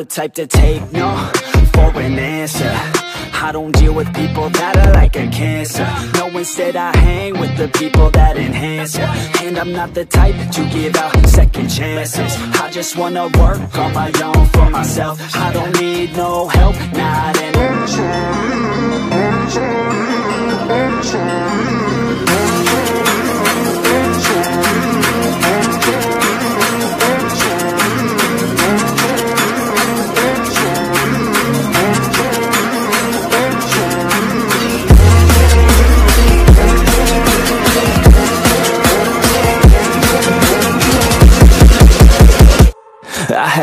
the type to take no for an answer. I don't deal with people that are like a cancer. No, instead I hang with the people that enhance ya. And I'm not the type to give out second chances. I just wanna work on my own for myself. I don't need no help, not anymore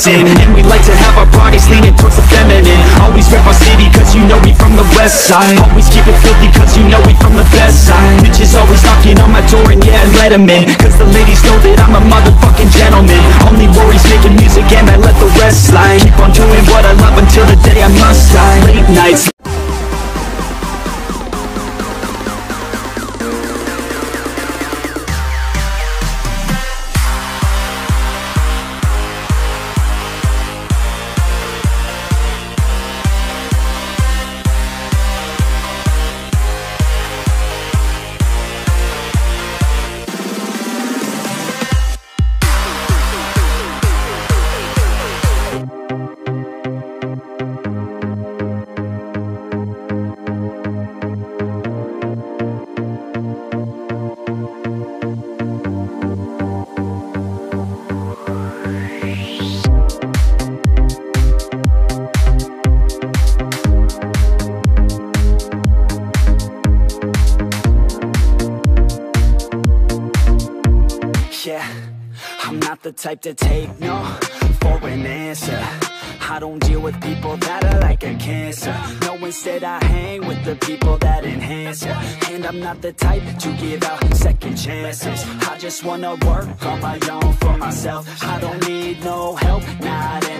And we like to have our bodies leaning towards the feminine. Always rep our city cause you know we from the west side. Always keep it filthy cause you know we from the best side. Bitches always knocking on my door and yeah, let 'em in. Cause the ladies know that I'm a motherfucking gentleman. Only worries the type to take no for an answer. I don't deal with people that are like a cancer. No, instead I hang with the people that enhance ya. And I'm not the type to give out second chances. I just wanna work on my own for myself. I don't need no help, not anymore